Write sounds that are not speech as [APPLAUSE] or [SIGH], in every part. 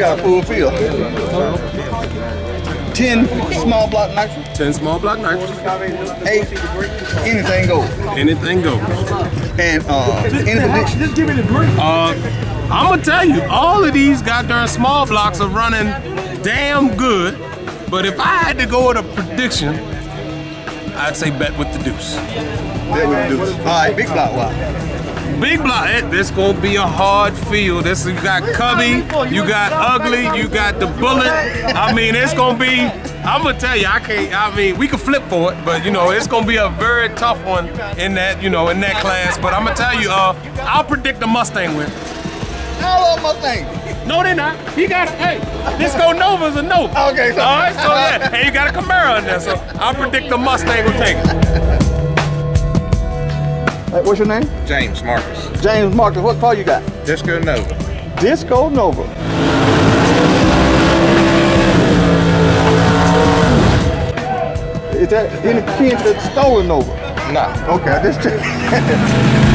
We got a full field. Ten small block nitrous. Ten small block nitrous. Eight. Anything goes. Anything goes. And uh, any prediction? Just give me the green. Uh, I'm gonna tell you, all of these goddamn small blocks are running damn good. But if I had to go with a prediction, I'd say bet with the deuce. Bet with the deuce. All right, big block. Wow. Big block. This gonna be a hard field. This you got Cubby, you got Ugly, you got the Bullet. I mean, it's gonna be. I'm gonna tell you, I can't. I mean, we can flip for it, but you know, it's gonna be a very tough one in that, you know, in that class. But I'm gonna tell you, uh, I'll predict the Mustang win. I love Mustang. No, they're not. He got a, hey, Disco Nova's a Nova. Okay, so. All right, so yeah, and you got a Camaro in there, so I'll predict the Mustang will take it. Hey, what's your name? James Marcus. James Marcus. What car you got? Disco Nova. Disco Nova. Is that any kin to stolen Nova? No. Okay, I just check. [LAUGHS]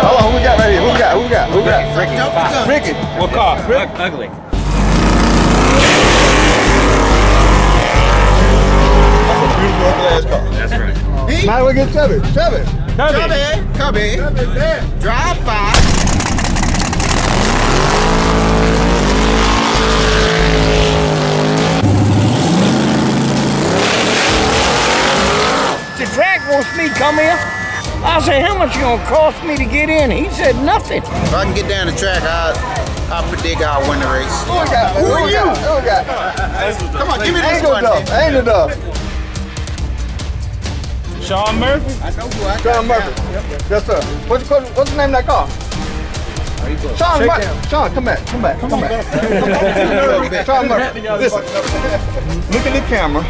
Hold on, who we got right here? Who we got? Who we got? Who we got? Ricky. Ricky. What car? Ugly. Beautiful glass car. That's right. Might as well get Chubby. Chubby. Cubby. Cubby. Drive by. The track wants me to come in. I said, how much you gonna cost me to get in? He said, nothing. If I can get down the track, I I predict I'll win the race. Who we got? Who are you? Who we got? Come on, give me this Angel one. Duff. then. Angel Dust. Sean Murphy? I know who I Sean got Murphy. now. Yes, sir. What's, what's, what's the name of that car? Sean Murphy. Sean, come back. Come back. Come, back. Sean Murphy. Listen. Look at the camera.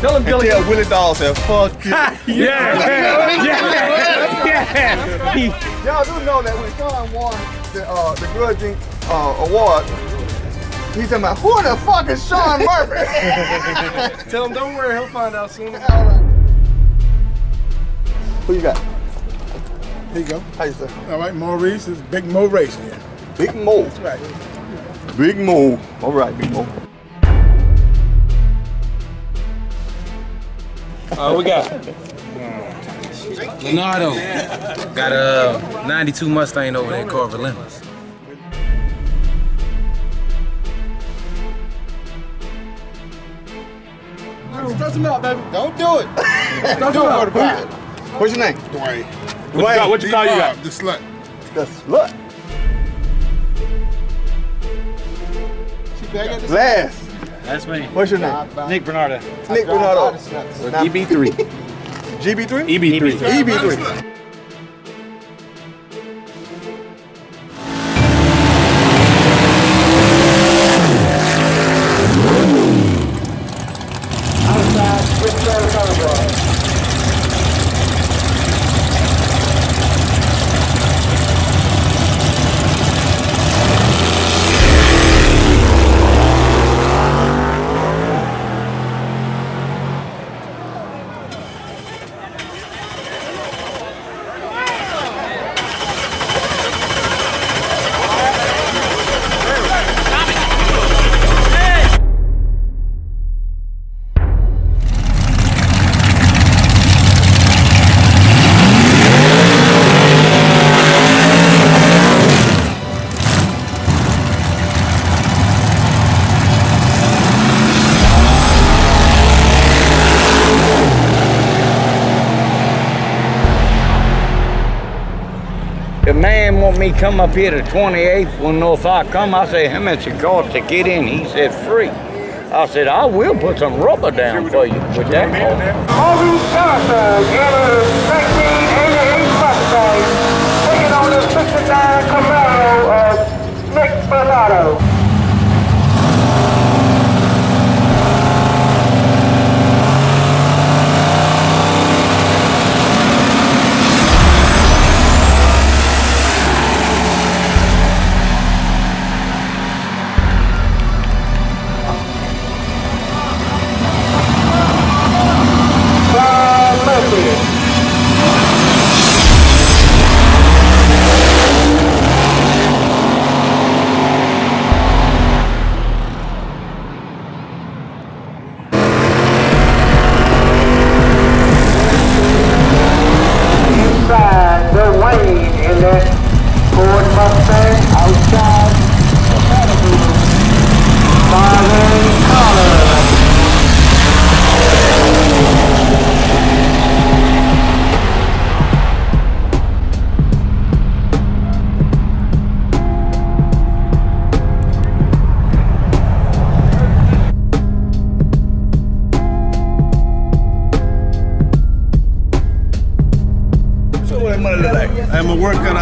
Tell him, And Billy. tell Willie Dog said, fuck you. [LAUGHS] [LAUGHS] Yeah, yeah, yeah. He- Y'all do know that when Sean won the, uh, the Grudge Inc uh, award, he's talking about, who the fuck is Sean Murphy? [LAUGHS] Tell him, don't worry, he'll find out soon. Who you got? Here you go. How you say? All right, Maurice is Big Mo Racing. here. Big Mo. That's right. Big Mo. All right, Big Mo. Uh, we got Leonardo. Got a 92 Mustang over there called Relentless. Stress him out, baby. Don't do it. Don't do it for the pride. What's your name? Dwayne. What you call, what you call you got? The slut. The slut. She back Last. That's me. What's your name? Nick Bernardo. Nick Bernardo. EB3. GB3? EB3. EB3. The man want me come up here to 28th. Well, no, if I come, I say, how much it cost to get in? He said, free. I said, I will put some rubber down for you with that.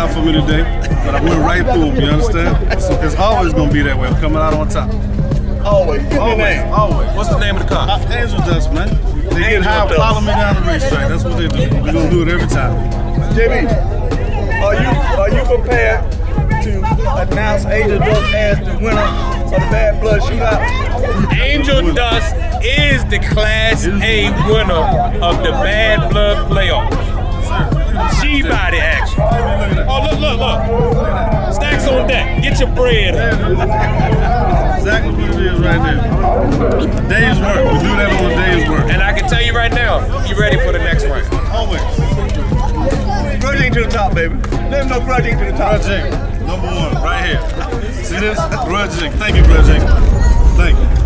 Out for me today, but I went right through them, you understand? So it's always gonna be that way. I'm coming out on top. Always. Give Always, always. What's the name of the car? Uh, Angel Dust, man. They get high, follow me down the racetrack. That's what they do. We're gonna do it every time. Jimmy, are you are you prepared to announce Angel Dust as the winner of the Bad Blood Shootout? Angel Dust is the Class A winner of the Bad Blood Playoffs. G-body action. Oh, look, look, look. Stacks on deck. Get your bread. Exactly what it is right there. Day's work. We do that on a day's work. And I can tell you right now, you ready for the next round. Always. Grudge Inc to the top, baby. Let him know Grudge Inc to the top. Grudge Inc. Number one, right here. See this? Grudge Inc. Thank you, Grudge Inc. Thank you.